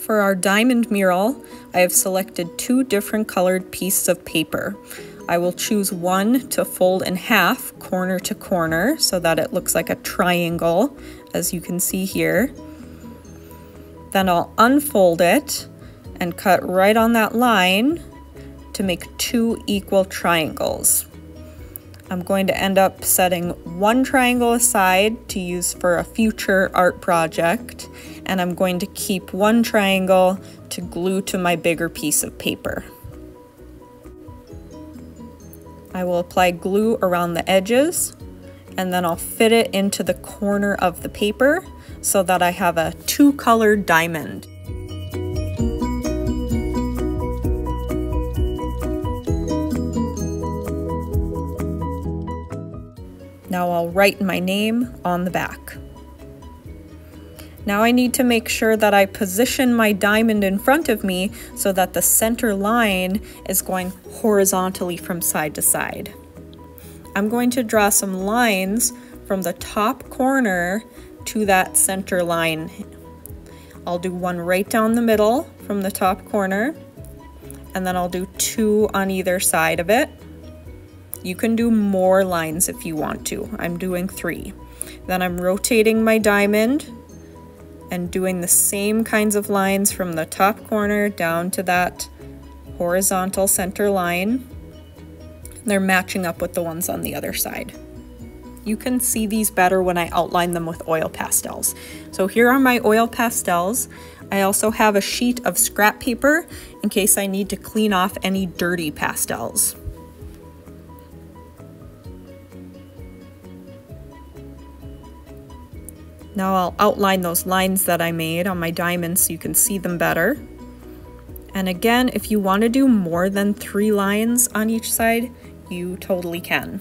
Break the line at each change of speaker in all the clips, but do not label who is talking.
For our diamond mural, I have selected two different colored pieces of paper. I will choose one to fold in half, corner to corner, so that it looks like a triangle, as you can see here. Then I'll unfold it and cut right on that line to make two equal triangles. I'm going to end up setting one triangle aside to use for a future art project, and I'm going to keep one triangle to glue to my bigger piece of paper. I will apply glue around the edges, and then I'll fit it into the corner of the paper so that I have a two-colored diamond. Now I'll write my name on the back. Now I need to make sure that I position my diamond in front of me so that the center line is going horizontally from side to side. I'm going to draw some lines from the top corner to that center line. I'll do one right down the middle from the top corner and then I'll do two on either side of it. You can do more lines if you want to. I'm doing three. Then I'm rotating my diamond and doing the same kinds of lines from the top corner down to that horizontal center line. They're matching up with the ones on the other side. You can see these better when I outline them with oil pastels. So here are my oil pastels. I also have a sheet of scrap paper in case I need to clean off any dirty pastels. Now I'll outline those lines that I made on my diamond so you can see them better. And again, if you want to do more than three lines on each side, you totally can.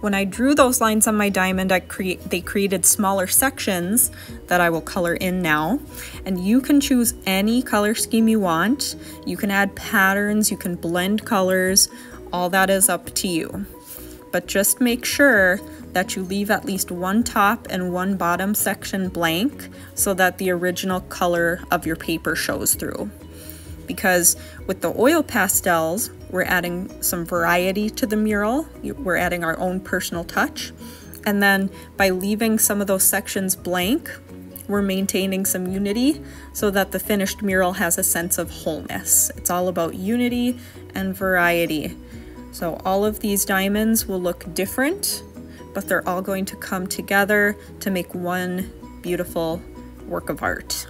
When I drew those lines on my diamond, I create they created smaller sections that I will color in now. And you can choose any color scheme you want. You can add patterns, you can blend colors, all that is up to you. But just make sure that you leave at least one top and one bottom section blank so that the original color of your paper shows through. Because with the oil pastels, we're adding some variety to the mural. We're adding our own personal touch. And then by leaving some of those sections blank, we're maintaining some unity so that the finished mural has a sense of wholeness. It's all about unity and variety. So all of these diamonds will look different but they're all going to come together to make one beautiful work of art.